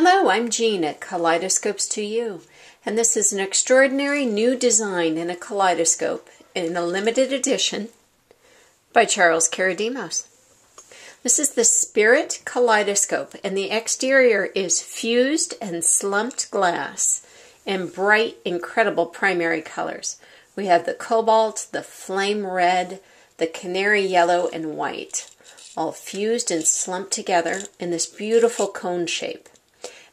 Hello, I'm Jean at Kaleidoscopes to You, and this is an extraordinary new design in a kaleidoscope in a limited edition by Charles Karadimos. This is the Spirit Kaleidoscope, and the exterior is fused and slumped glass in bright, incredible primary colors. We have the cobalt, the flame red, the canary yellow, and white, all fused and slumped together in this beautiful cone shape.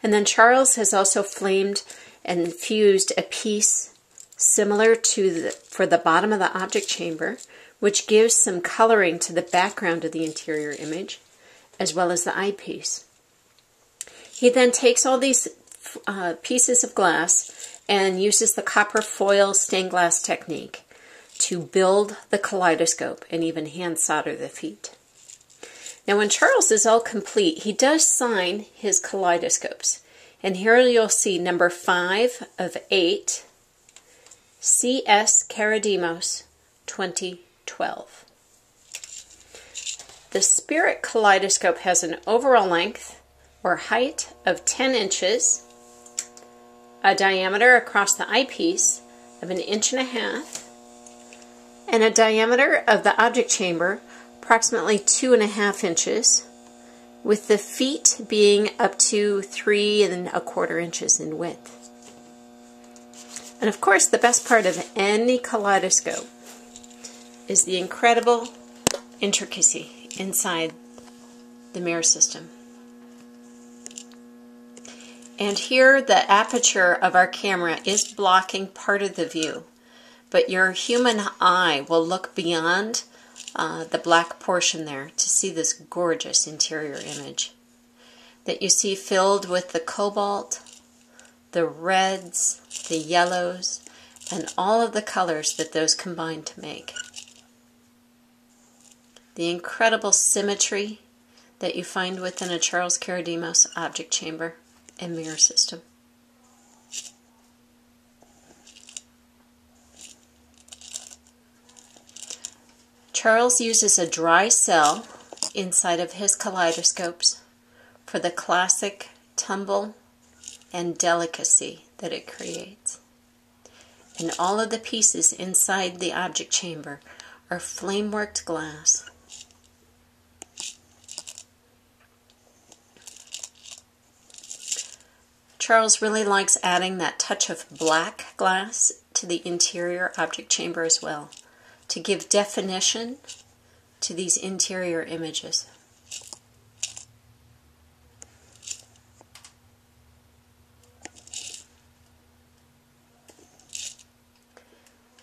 And then Charles has also flamed and fused a piece similar to the, for the bottom of the object chamber, which gives some coloring to the background of the interior image, as well as the eyepiece. He then takes all these uh, pieces of glass and uses the copper foil stained glass technique to build the kaleidoscope and even hand solder the feet. Now, when Charles is all complete, he does sign his kaleidoscopes. And here you'll see number 5 of 8, C.S. Karadimos, 2012. The Spirit Kaleidoscope has an overall length or height of 10 inches, a diameter across the eyepiece of an inch and a half, and a diameter of the object chamber approximately two and a half inches, with the feet being up to three and a quarter inches in width. And of course, the best part of any kaleidoscope is the incredible intricacy inside the mirror system. And here the aperture of our camera is blocking part of the view, but your human eye will look beyond uh, the black portion there to see this gorgeous interior image that you see filled with the cobalt, the reds, the yellows, and all of the colors that those combine to make. The incredible symmetry that you find within a Charles Karadimos object chamber and mirror system. Charles uses a dry cell inside of his kaleidoscopes for the classic tumble and delicacy that it creates. And all of the pieces inside the object chamber are flame worked glass. Charles really likes adding that touch of black glass to the interior object chamber as well to give definition to these interior images.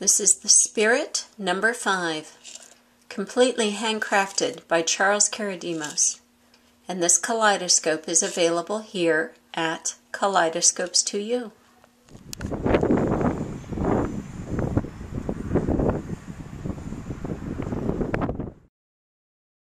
This is the Spirit number five, completely handcrafted by Charles Karadimos. And this kaleidoscope is available here at Kaleidoscopes to You.